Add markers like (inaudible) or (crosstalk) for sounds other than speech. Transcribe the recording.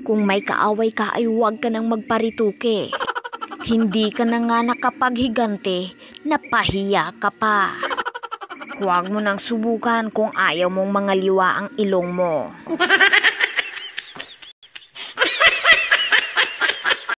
Kung may kaaway ka ay huwag ka nang magparituke. Hindi ka na nga nakapaghigante, napahiya ka pa. Huwag mo nang subukan kung ayaw mong mangaliwa ang ilong mo. (laughs)